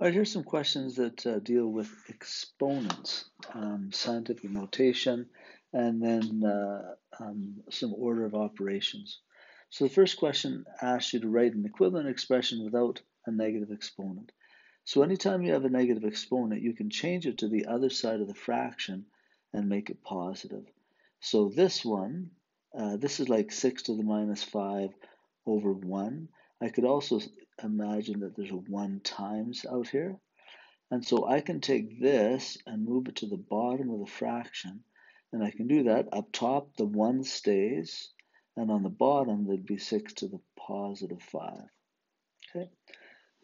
All right, here's some questions that uh, deal with exponents, um, scientific notation, and then uh, um, some order of operations. So the first question asks you to write an equivalent expression without a negative exponent. So anytime you have a negative exponent, you can change it to the other side of the fraction and make it positive. So this one, uh, this is like 6 to the minus 5 over 1. I could also imagine that there's a 1 times out here. And so I can take this and move it to the bottom of the fraction. And I can do that. Up top, the 1 stays. And on the bottom, there'd be 6 to the positive 5. Okay.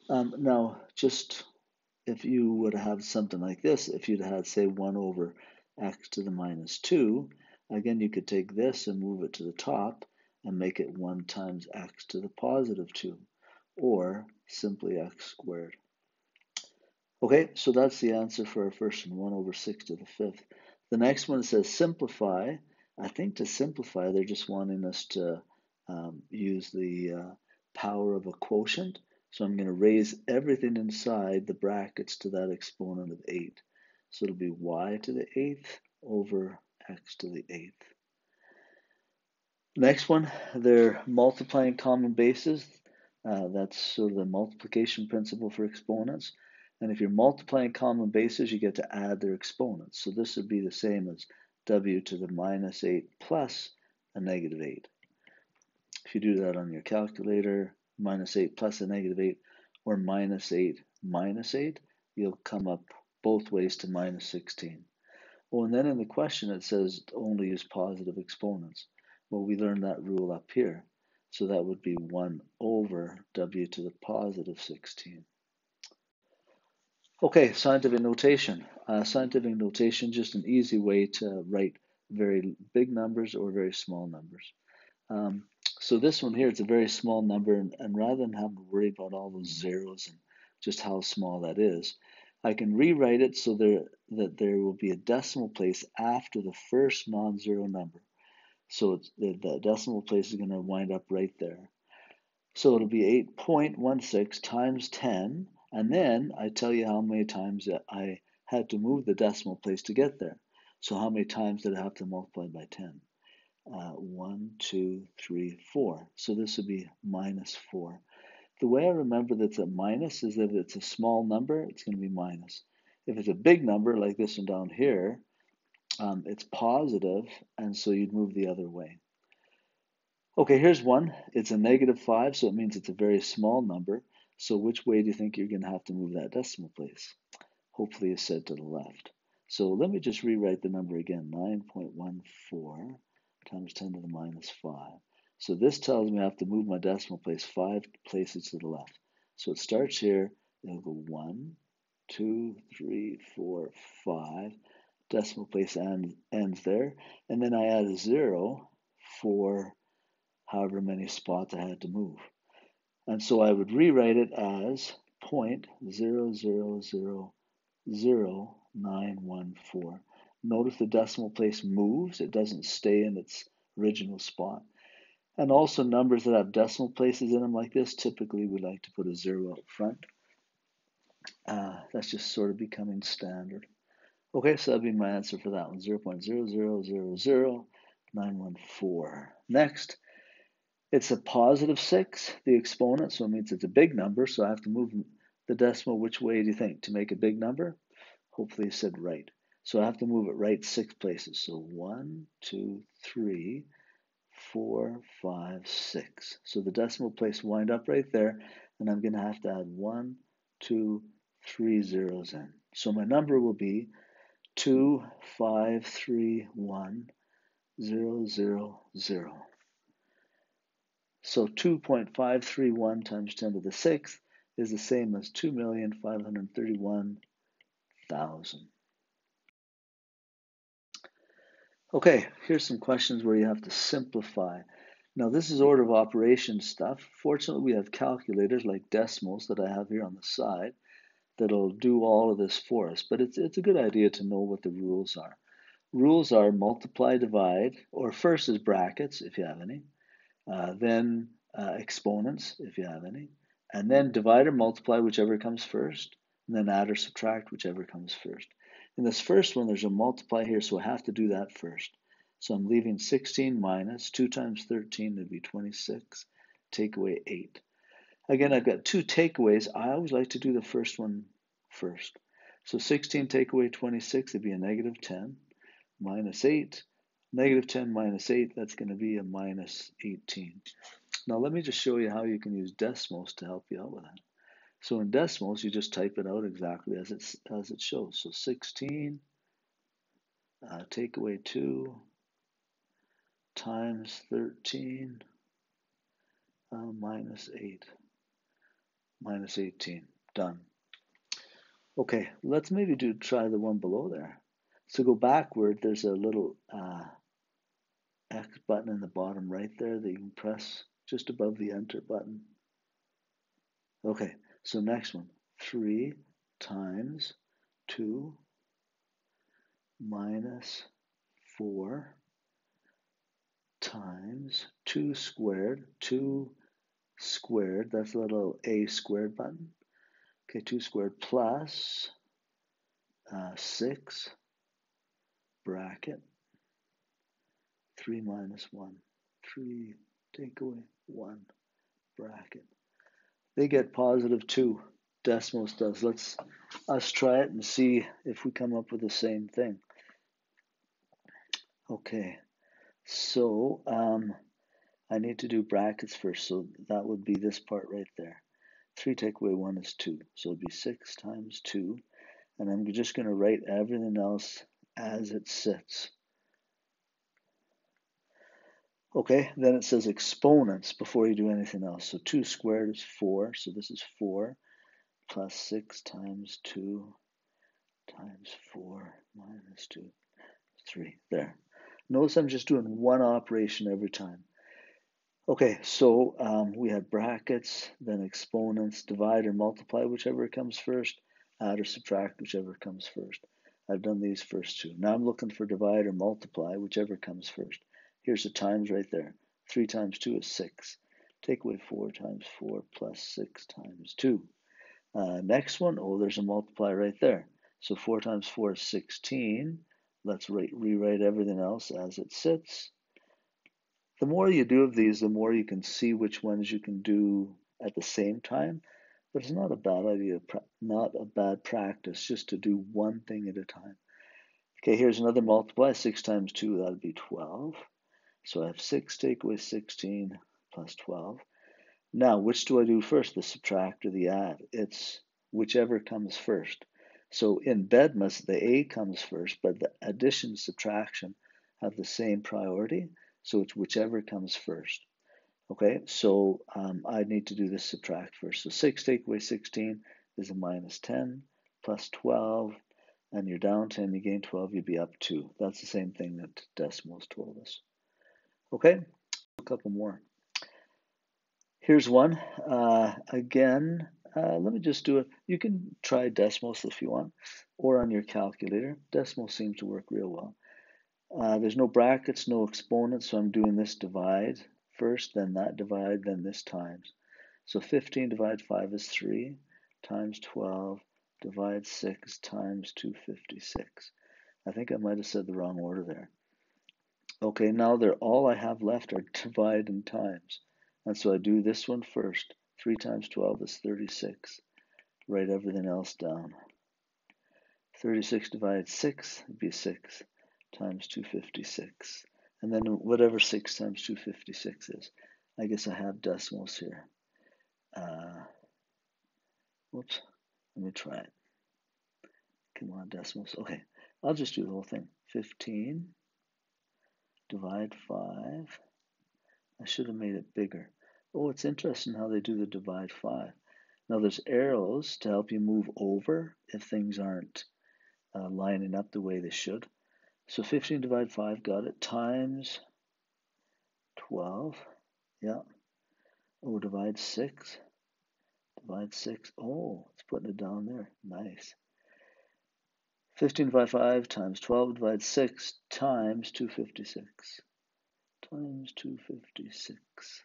Um, now, just if you would have something like this, if you'd had, say, 1 over x to the minus 2, again, you could take this and move it to the top and make it 1 times x to the positive 2, or simply x squared. Okay, so that's the answer for our first one, 1 over 6 to the fifth. The next one says simplify. I think to simplify, they're just wanting us to um, use the uh, power of a quotient. So I'm going to raise everything inside the brackets to that exponent of 8. So it'll be y to the 8th over x to the 8th. Next one, they're multiplying common bases. Uh, that's sort of the multiplication principle for exponents. And if you're multiplying common bases, you get to add their exponents. So this would be the same as w to the minus 8 plus a negative 8. If you do that on your calculator, minus 8 plus a negative 8, or minus 8 minus 8, you'll come up both ways to minus 16. Oh, and then in the question it says only use positive exponents. Well, we learned that rule up here. So that would be 1 over w to the positive 16. Okay, scientific notation. Uh, scientific notation, just an easy way to write very big numbers or very small numbers. Um, so this one here, it's a very small number, and, and rather than having to worry about all those zeros and just how small that is, I can rewrite it so there, that there will be a decimal place after the first non-zero number. So the, the decimal place is going to wind up right there. So it'll be 8.16 times 10, and then I tell you how many times I had to move the decimal place to get there. So how many times did I have to multiply by 10? Uh, 1, 2, 3, 4. So this would be minus 4. The way I remember that's a minus is that if it's a small number, it's going to be minus. If it's a big number, like this one down here, um, it's positive, and so you'd move the other way. Okay, here's one. It's a negative 5, so it means it's a very small number. So which way do you think you're going to have to move that decimal place? Hopefully it's set to the left. So let me just rewrite the number again, 9.14 times 10 to the minus 5. So this tells me I have to move my decimal place five places to the left. So it starts here, it'll go 1, 2, 3, 4, 5. Decimal place end, ends there. And then I add a 0 for however many spots I had to move. And so I would rewrite it as point zero zero zero zero nine one four. Notice the decimal place moves, it doesn't stay in its original spot. And also numbers that have decimal places in them like this, typically we like to put a zero up front. Uh, that's just sort of becoming standard. Okay, so that'd be my answer for that one, 0 0.0000914. Next, it's a positive 6, the exponent, so it means it's a big number, so I have to move the decimal which way do you think to make a big number? Hopefully you said right. So I have to move it right six places. So one, two, three, four, five, six. So the decimal place wind up right there, and I'm going to have to add one, two, three zeros in. So my number will be two, five, three, one, zero, zero, zero. So 2.531 times 10 to the sixth is the same as 2,531,000. Okay, here's some questions where you have to simplify. Now this is order of operations stuff. Fortunately, we have calculators like Desmos that I have here on the side that'll do all of this for us, but it's, it's a good idea to know what the rules are. Rules are multiply, divide, or first is brackets, if you have any, uh, then uh, exponents, if you have any, and then divide or multiply, whichever comes first, and then add or subtract whichever comes first. In this first one, there's a multiply here, so I have to do that first. So I'm leaving 16 minus 2 times 13 would be 26, take away 8. Again, I've got two takeaways. I always like to do the first one first. So 16 take away 26 would be a negative 10, minus 8. Negative 10 minus 8, that's going to be a minus 18. Now let me just show you how you can use Desmos to help you out with that. So in Desmos, you just type it out exactly as it, as it shows. So 16, uh, take away 2, times 13, uh, minus 8, minus 18. Done. Okay, let's maybe do try the one below there. So go backward, there's a little uh, X button in the bottom right there that you can press just above the enter button. Okay, so next one, 3 times 2 minus 4 times 2 squared, 2 squared, that's a little a squared button. Okay, 2 squared plus uh, 6 bracket 3 minus 1. 3 take away 1 bracket. They get positive 2. Desmos does. Let's us try it and see if we come up with the same thing. Okay, so um, I need to do brackets first. So that would be this part right there. 3 take away 1 is 2. So it'd be 6 times 2. And I'm just going to write everything else as it sits. Okay, then it says exponents before you do anything else. So 2 squared is 4, so this is 4 plus 6 times 2 times 4 minus 2, 3. There. Notice I'm just doing one operation every time. Okay, so um, we have brackets, then exponents, divide or multiply, whichever comes first, add or subtract, whichever comes first. I've done these first two. Now I'm looking for divide or multiply, whichever comes first. Here's the times right there. 3 times 2 is 6. Take away 4 times 4 plus 6 times 2. Uh, next one, oh, there's a multiply right there. So 4 times 4 is 16. Let's re rewrite everything else as it sits. The more you do of these, the more you can see which ones you can do at the same time. But it's not a bad idea, not a bad practice, just to do one thing at a time. Okay, here's another multiply. 6 times 2, that would be 12. So I have 6 take away 16 plus 12. Now, which do I do first, the subtract or the add? It's whichever comes first. So in BEDMAS, the A comes first, but the addition subtraction have the same priority. So it's whichever comes first. Okay, so um, I need to do this subtract first. So 6 take away 16 is a minus 10 plus 12, and you're down 10, you gain 12, you'd be up 2. That's the same thing that Desmos told us. Okay, a couple more. Here's one. Uh, again, uh, let me just do it. You can try Desmos if you want, or on your calculator. Desmos seem to work real well. Uh, there's no brackets, no exponents, so I'm doing this divide first, then that divide, then this times. So 15 divided 5 is 3, times 12, divide 6, times 256. I think I might have said the wrong order there. Okay, now they're all I have left are divide and times. And so I do this one first. 3 times 12 is 36. Write everything else down. 36 divided 6 would be 6 times 256. And then whatever 6 times 256 is. I guess I have Desmos here. Uh, whoops. Let me try it. Come on, Desmos. Okay, I'll just do the whole thing. 15 divide 5. I should have made it bigger. Oh, it's interesting how they do the divide 5. Now there's arrows to help you move over if things aren't uh, lining up the way they should. So 15 divide 5, got it, times 12. Yeah. Oh, divide 6. Divide 6. Oh, it's putting it down there. Nice. 15 divided 5 times 12 divided 6 times 256. Times 256.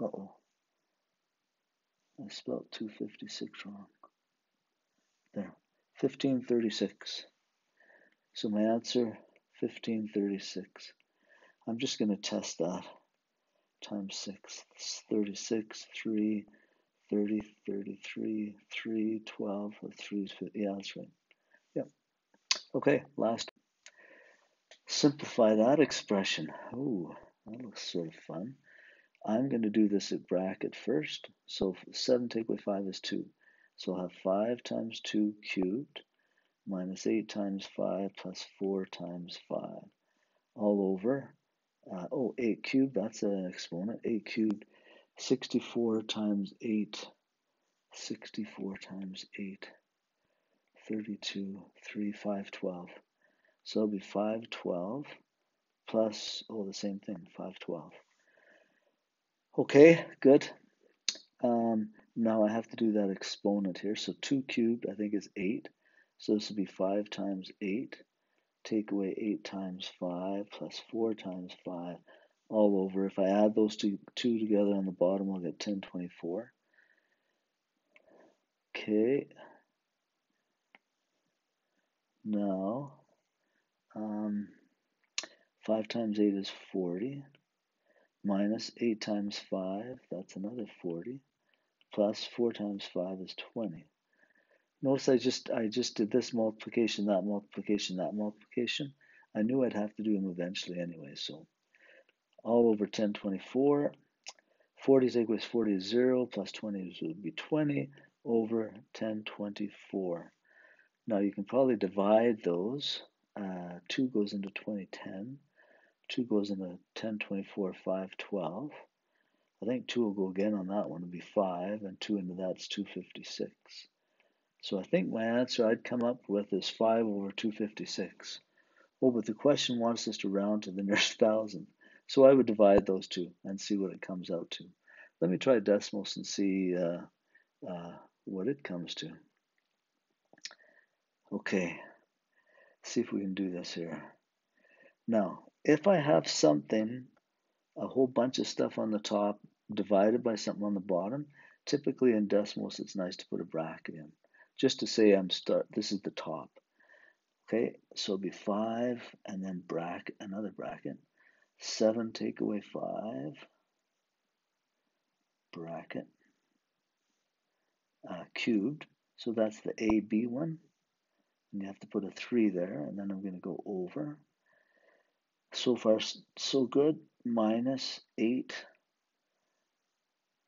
Uh-oh. I spelled 256 wrong. there, 1536. So my answer, 1536. I'm just going to test that times 6. 36, 3, 30, 33, 3, 12, or 3 Yeah, that's right. Yep. Okay, last. Simplify that expression. Oh, that looks sort of fun. I'm going to do this at bracket first. So 7 take away 5 is 2. So I'll have 5 times 2 cubed minus 8 times 5 plus 4 times 5 all over. Uh, oh, 8 cubed, that's an exponent. 8 cubed, 64 times 8. 64 times 8. 32, 3, 5, 12. So it'll be 512 plus, oh, the same thing, 512. Okay, good. Um, now I have to do that exponent here. So 2 cubed, I think, is 8. So this would be 5 times 8. Take away 8 times 5 plus 4 times 5 all over. If I add those two, two together on the bottom, I'll get 1024. Okay. Now, um, 5 times 8 is 40 minus 8 times 5, that's another 40, plus 4 times 5 is 20. Notice I just I just did this multiplication, that multiplication, that multiplication. I knew I'd have to do them eventually anyway, so all over 1024. 40 is equals 40 is 0, plus 20 would be 20 over 1024. Now you can probably divide those. Uh, 2 goes into 2010. 2 goes into 10, 24, 5, 12. I think 2 will go again on that one, it'll be 5, and 2 into that's 256. So I think my answer I'd come up with is 5 over 256. Oh, but the question wants us to round to the nearest thousand. So I would divide those two and see what it comes out to. Let me try Desmos and see uh, uh, what it comes to. Okay, see if we can do this here. Now, if I have something, a whole bunch of stuff on the top divided by something on the bottom, typically in Desmos it's nice to put a bracket in. Just to say I'm start this is the top. Okay, so it'll be five and then bracket another bracket. Seven take away five. Bracket. Uh, cubed. So that's the AB one. And you have to put a three there, and then I'm going to go over. So far, so good. Minus 8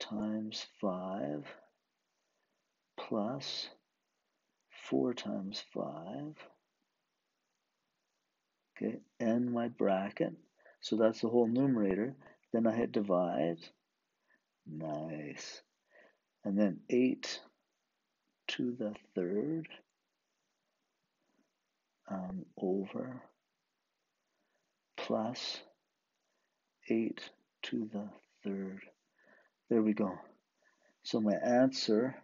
times 5 plus 4 times 5. Okay, and my bracket. So that's the whole numerator. Then I hit divide. Nice. And then 8 to the third um, over plus 8 to the third. There we go. So my answer,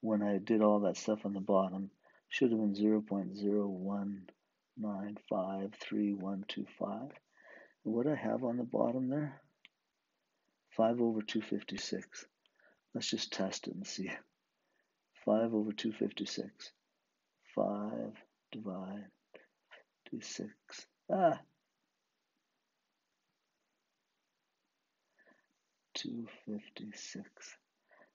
when I did all that stuff on the bottom, should have been 0.019533125. what I have on the bottom there? 5 over 256. Let's just test it and see. 5 over 256. 5 divide two six. Ah. 256.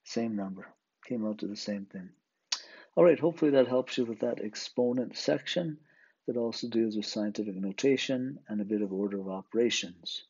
Same number. Came out to the same thing. All right, hopefully that helps you with that exponent section that also deals with scientific notation and a bit of order of operations.